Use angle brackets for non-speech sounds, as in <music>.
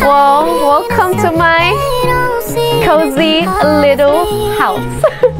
Well, welcome to my cozy little house. <laughs>